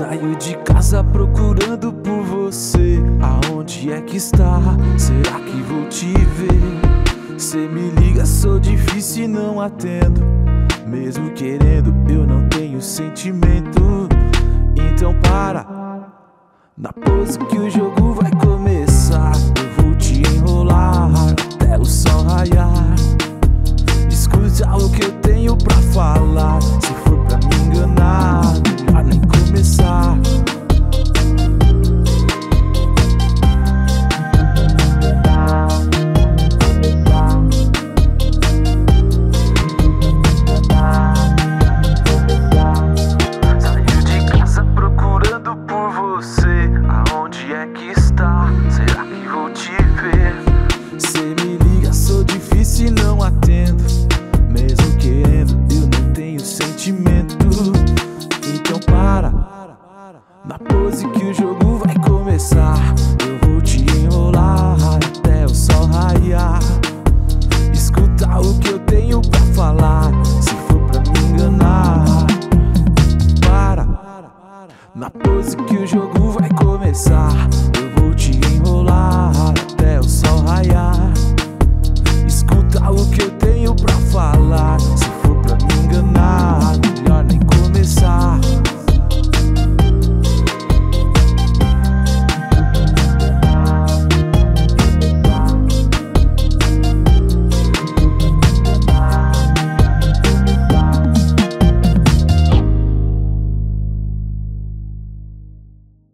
Saio de casa procurando por você. Aonde é que está? Será que vou te ver? Cê me liga, sou difícil e não atendo. Mesmo querendo, eu não tenho sentimento. Então para. Na pose que o jogo vai começar, eu vou te enrolar até o sol raiar. Escuta o que eu tenho sentimento. Então para, na pose que o jogo vai começar. Eu vou te enrolar até o sol raiar. Escuta o que eu tenho pra falar. Se for pra me enganar, então para, na pose que o jogo vai começar. Eu